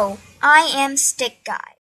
Oh, I am Stick Guy.